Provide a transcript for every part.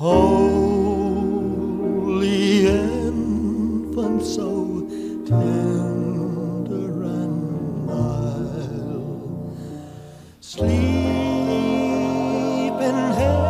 Holy infant, so tender and mild. Sleep in heavenly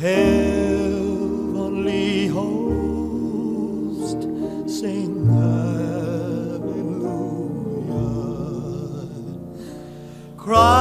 heavenly host sing hallelujah. Christ